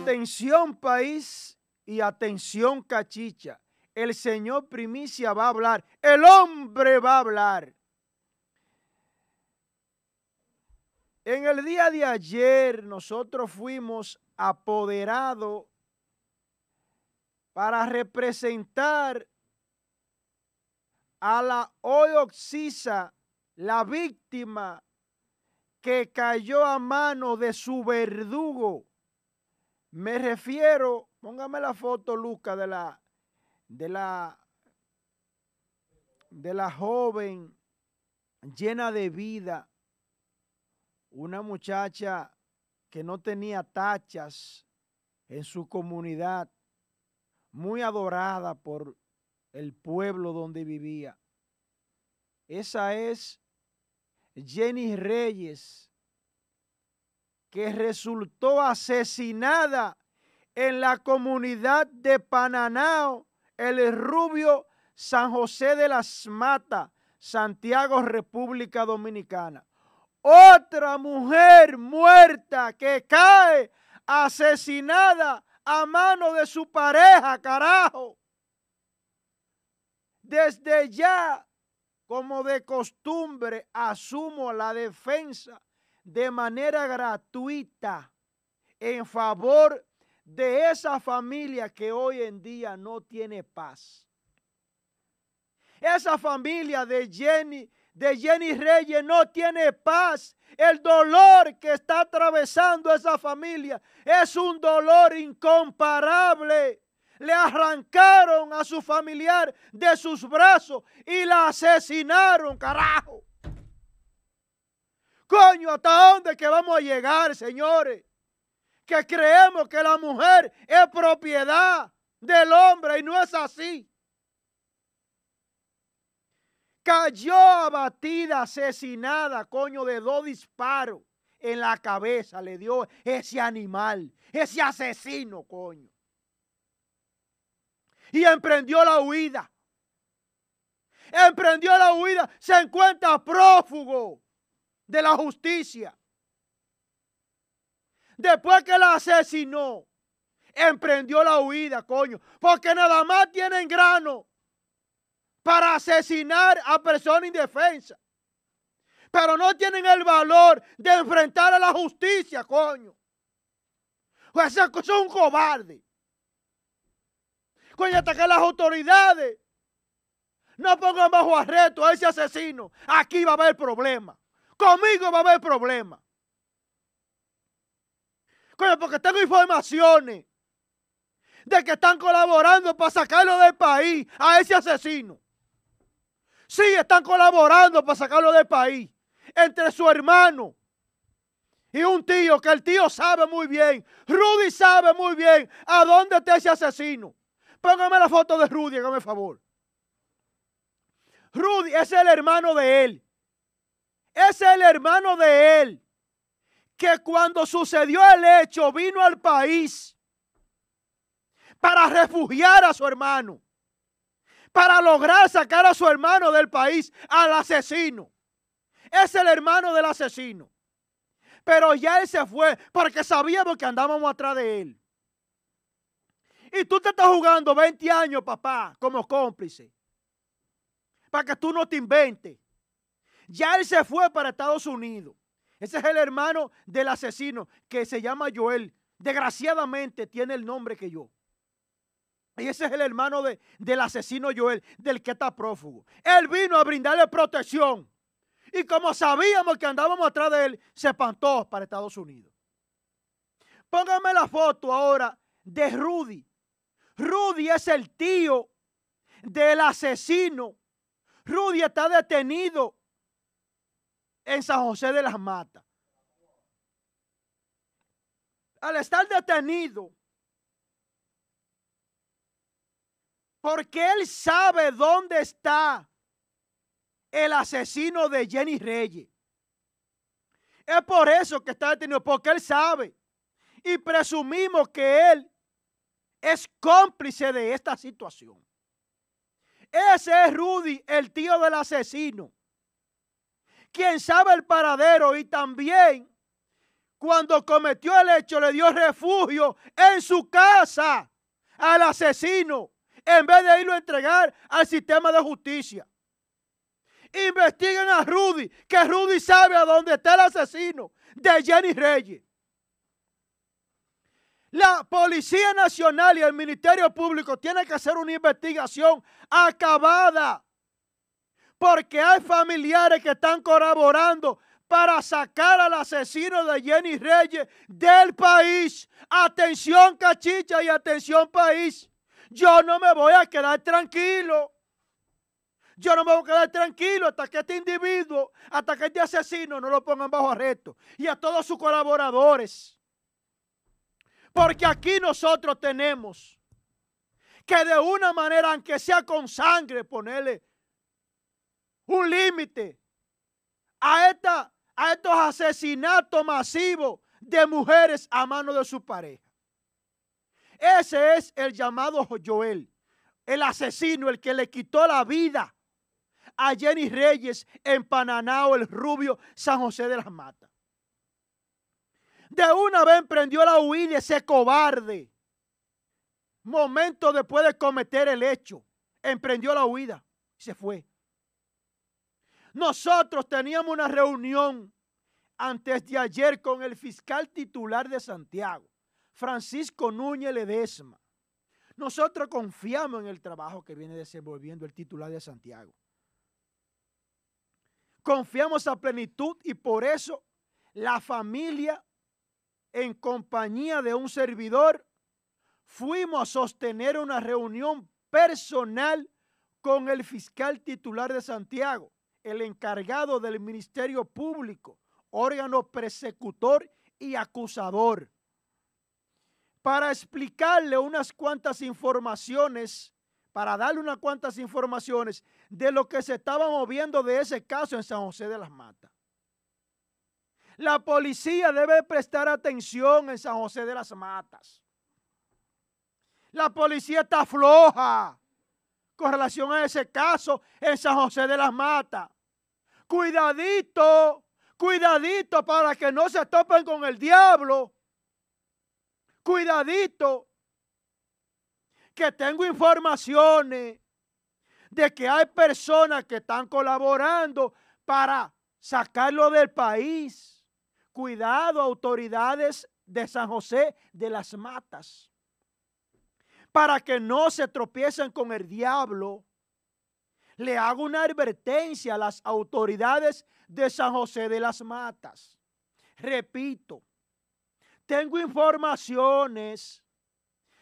Atención país y atención cachicha. El Señor primicia va a hablar. El hombre va a hablar. En el día de ayer nosotros fuimos apoderados para representar a la oxisa, la víctima que cayó a mano de su verdugo. Me refiero, póngame la foto, Luca, de la, de la, de la joven llena de vida, una muchacha que no tenía tachas en su comunidad, muy adorada por el pueblo donde vivía. Esa es Jenny Reyes, que resultó asesinada en la comunidad de Pananao, el Rubio, San José de las Matas, Santiago, República Dominicana. Otra mujer muerta que cae asesinada a mano de su pareja, carajo. Desde ya, como de costumbre, asumo la defensa de manera gratuita en favor de esa familia que hoy en día no tiene paz. Esa familia de Jenny, de Jenny Reyes no tiene paz. El dolor que está atravesando esa familia es un dolor incomparable le arrancaron a su familiar de sus brazos y la asesinaron, carajo. Coño, ¿hasta dónde que vamos a llegar, señores? Que creemos que la mujer es propiedad del hombre y no es así. Cayó abatida, asesinada, coño, de dos disparos en la cabeza le dio ese animal, ese asesino, coño y emprendió la huida. Emprendió la huida, se encuentra prófugo de la justicia. Después que la asesinó, emprendió la huida, coño, porque nada más tienen grano para asesinar a personas indefensas. Pero no tienen el valor de enfrentar a la justicia, coño. Pues es un cobarde y hasta que las autoridades no pongan bajo arresto a ese asesino, aquí va a haber problema. Conmigo va a haber problema. Coño, porque tengo informaciones de que están colaborando para sacarlo del país a ese asesino. Sí, están colaborando para sacarlo del país. Entre su hermano y un tío, que el tío sabe muy bien, Rudy sabe muy bien a dónde está ese asesino. Póngame la foto de Rudy, hágame favor. Rudy es el hermano de él. Es el hermano de él. Que cuando sucedió el hecho vino al país para refugiar a su hermano. Para lograr sacar a su hermano del país, al asesino. Es el hermano del asesino. Pero ya él se fue porque sabíamos que andábamos atrás de él. Y tú te estás jugando 20 años, papá, como cómplice. Para que tú no te inventes. Ya él se fue para Estados Unidos. Ese es el hermano del asesino que se llama Joel. Desgraciadamente tiene el nombre que yo. Y ese es el hermano del asesino Joel, del que está prófugo. Él vino a brindarle protección. Y como sabíamos que andábamos atrás de él, se espantó para Estados Unidos. Póngame la foto ahora de Rudy. Rudy es el tío del asesino. Rudy está detenido en San José de las Matas. Al estar detenido, porque él sabe dónde está el asesino de Jenny Reyes. Es por eso que está detenido, porque él sabe. Y presumimos que él es cómplice de esta situación. Ese es Rudy, el tío del asesino, quien sabe el paradero y también cuando cometió el hecho, le dio refugio en su casa al asesino, en vez de irlo a entregar al sistema de justicia. Investiguen a Rudy, que Rudy sabe a dónde está el asesino de Jenny Reyes. La Policía Nacional y el Ministerio Público tienen que hacer una investigación acabada. Porque hay familiares que están colaborando para sacar al asesino de Jenny Reyes del país. Atención cachicha y atención país. Yo no me voy a quedar tranquilo. Yo no me voy a quedar tranquilo hasta que este individuo, hasta que este asesino no lo pongan bajo arresto. Y a todos sus colaboradores. Porque aquí nosotros tenemos que de una manera, aunque sea con sangre, ponerle un límite a, esta, a estos asesinatos masivos de mujeres a mano de su pareja. Ese es el llamado Joel, el asesino, el que le quitó la vida a Jenny Reyes en Pananao, el rubio San José de las Matas. De una vez emprendió la huida ese cobarde. Momento después de cometer el hecho, emprendió la huida y se fue. Nosotros teníamos una reunión antes de ayer con el fiscal titular de Santiago, Francisco Núñez Ledesma. Nosotros confiamos en el trabajo que viene desenvolviendo el titular de Santiago. Confiamos a plenitud y por eso la familia en compañía de un servidor, fuimos a sostener una reunión personal con el fiscal titular de Santiago, el encargado del Ministerio Público, órgano persecutor y acusador, para explicarle unas cuantas informaciones, para darle unas cuantas informaciones de lo que se estaba moviendo de ese caso en San José de las Matas. La policía debe prestar atención en San José de las Matas. La policía está floja con relación a ese caso en San José de las Matas. Cuidadito, cuidadito para que no se topen con el diablo. Cuidadito, que tengo informaciones de que hay personas que están colaborando para sacarlo del país. Cuidado, autoridades de San José de las Matas, para que no se tropiecen con el diablo. Le hago una advertencia a las autoridades de San José de las Matas. Repito, tengo informaciones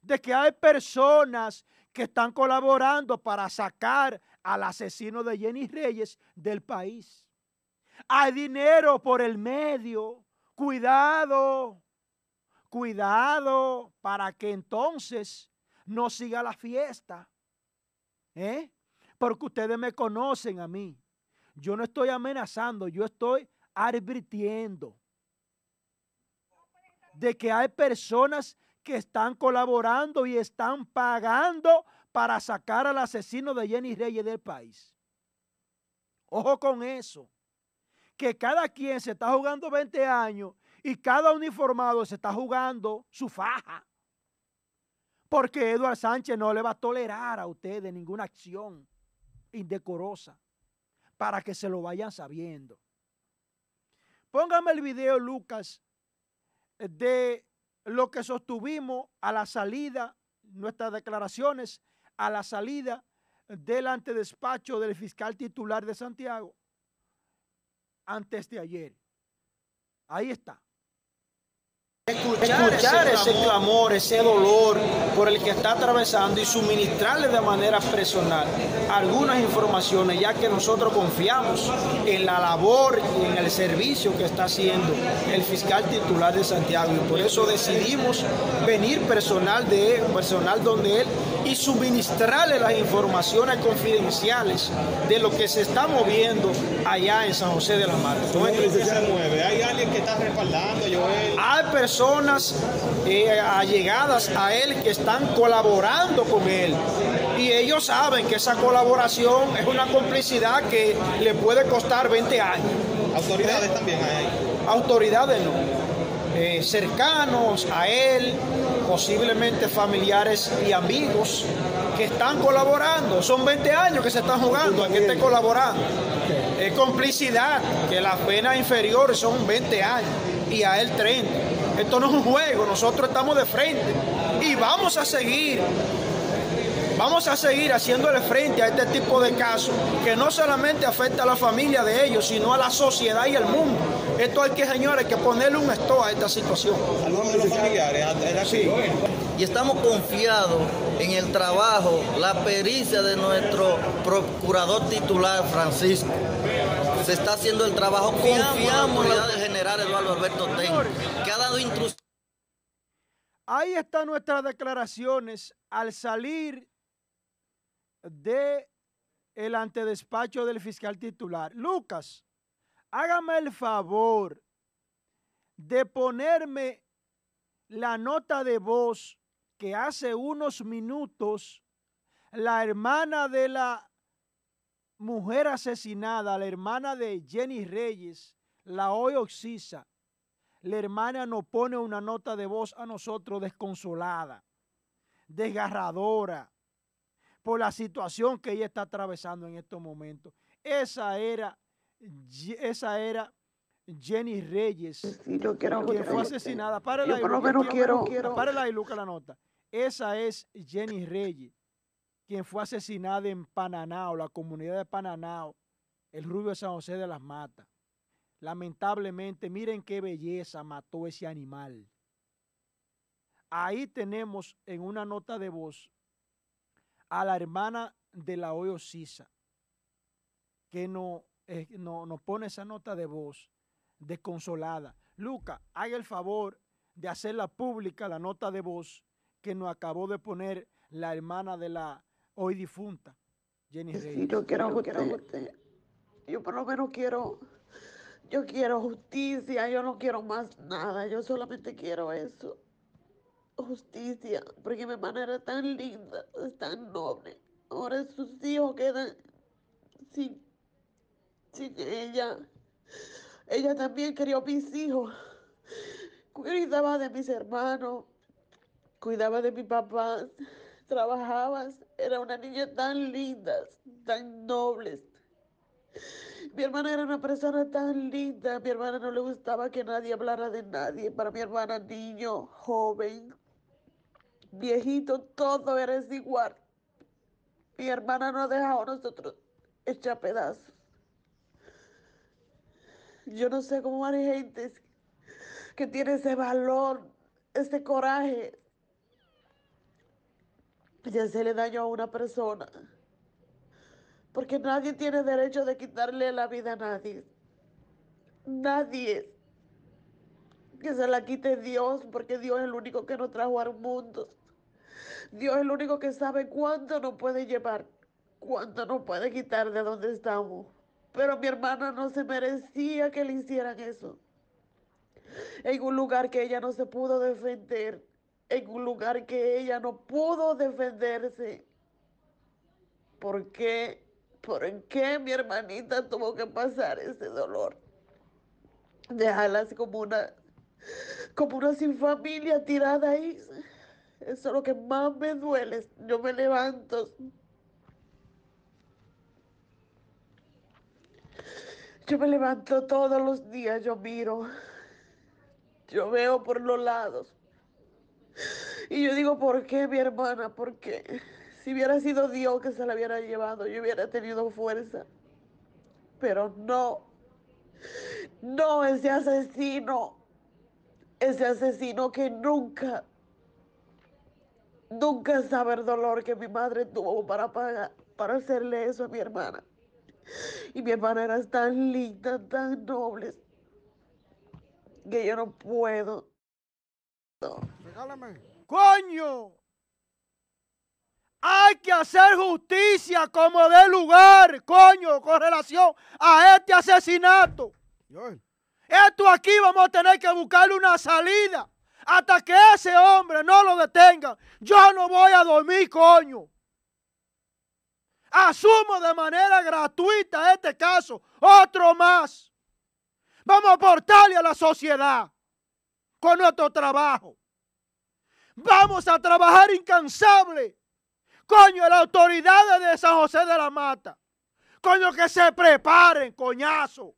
de que hay personas que están colaborando para sacar al asesino de Jenny Reyes del país. Hay dinero por el medio. Cuidado, cuidado para que entonces no siga la fiesta. ¿Eh? Porque ustedes me conocen a mí. Yo no estoy amenazando, yo estoy advirtiendo de que hay personas que están colaborando y están pagando para sacar al asesino de Jenny Reyes del país. Ojo con eso que cada quien se está jugando 20 años y cada uniformado se está jugando su faja. Porque Eduardo Sánchez no le va a tolerar a ustedes ninguna acción indecorosa para que se lo vayan sabiendo. Póngame el video, Lucas, de lo que sostuvimos a la salida, nuestras declaraciones a la salida del antedespacho del fiscal titular de Santiago antes de ayer. Ahí está. Escuchar, ese, clamor, ese dolor por el que está atravesando y suministrarle de manera personal algunas informaciones, ya que nosotros confiamos en la labor y en el servicio que está haciendo el fiscal titular de Santiago. Y por eso decidimos venir personal de personal donde él y suministrarle las informaciones confidenciales de lo que se está moviendo allá en San José de la Mata. ¿Hay alguien que está respaldando, Joel? Hay personas eh, allegadas a él que están colaborando con él. Y ellos saben que esa colaboración es una complicidad que le puede costar 20 años. ¿Autoridades también hay ahí? Autoridades no. eh, cercanos a él, posiblemente familiares y amigos que están colaborando. Son 20 años que se están jugando, a que esté colaborando. Es complicidad, que las penas inferiores son 20 años y a él 30. Esto no es un juego, nosotros estamos de frente y vamos a seguir Vamos a seguir haciéndole frente a este tipo de casos que no solamente afecta a la familia de ellos, sino a la sociedad y al mundo. Esto hay que, señores, que ponerle un stop a esta situación. Algunos de los familiares era Sí. y estamos confiados en el trabajo, la pericia de nuestro procurador titular Francisco. Se está haciendo el trabajo, confiamos en la del general Eduardo Alberto Ten, que ha dado instrucciones. Ahí están nuestras declaraciones al salir de el antedespacho del fiscal titular. Lucas, hágame el favor de ponerme la nota de voz que hace unos minutos la hermana de la mujer asesinada, la hermana de Jenny Reyes, la hoy Oxisa, la hermana nos pone una nota de voz a nosotros desconsolada, desgarradora, por la situación que ella está atravesando en estos momentos. Esa era, esa era Jenny Reyes, Sí, yo quiero quien fue asesinada. Párela Yo ahí, por lo menos quiero- quiero- Párela ahí, Luca, la nota. Esa es Jenny Reyes, quien fue asesinada en Pananao, la comunidad de Pananao, el rubio de San José de las Matas. Lamentablemente, miren qué belleza mató ese animal. Ahí tenemos en una nota de voz a la hermana de la Hoyo que no, eh, no- nos pone esa nota de voz desconsolada. Luca, haga el favor de hacerla pública la nota de voz que nos acabó de poner la hermana de la hoy difunta, Jenny Sí, yo quiero, este, yo por lo menos quiero, yo quiero justicia, yo no quiero más nada, yo solamente quiero eso, justicia, porque mi hermana era tan linda, es tan noble, ahora sus hijos quedan sin, sin ella, ella también crió mis hijos, cuidaba de mis hermanos, cuidaba de mi papá, trabajabas, era una niña tan linda, tan noble. Mi hermana era una persona tan linda, mi hermana no le gustaba que nadie hablara de nadie, para mi hermana niño, joven, viejito, todo era igual. Mi hermana no dejaba a nosotros echar pedazos. Yo no sé cómo hay gente que tiene ese valor, ese coraje, de hacerle daño a una persona. Porque nadie tiene derecho de quitarle la vida a nadie. Nadie. Que se la quite Dios, porque Dios es el único que nos trajo al mundo. Dios es el único que sabe cuánto nos puede llevar, cuánto nos puede quitar de donde estamos. Pero mi hermana no se merecía que le hicieran eso. En un lugar que ella no se pudo defender en un lugar que ella no pudo defenderse. ¿Por qué? ¿Por qué mi hermanita tuvo que pasar ese dolor? Dejarla así como una, como una sin familia tirada ahí. Eso es lo que más me duele. Yo me levanto. Yo me levanto todos los días, yo miro. Yo veo por los lados. Y yo digo, ¿por qué mi hermana? Porque si hubiera sido Dios que se la hubiera llevado, yo hubiera tenido fuerza. Pero no. No, ese asesino. Ese asesino que nunca, nunca sabe el dolor que mi madre tuvo para pagar, para hacerle eso a mi hermana. Y mi hermana era tan linda, tan noble, que yo no puedo. ¡Coño! Hay que hacer justicia como de lugar, coño, con relación a este asesinato. Esto aquí vamos a tener que buscarle una salida hasta que ese hombre no lo detenga. Yo no voy a dormir, coño. Asumo de manera gratuita este caso, otro más. Vamos a aportarle a la sociedad con nuestro trabajo. Vamos a trabajar incansable. Coño, las autoridades de San José de la Mata. Coño, que se preparen, coñazo.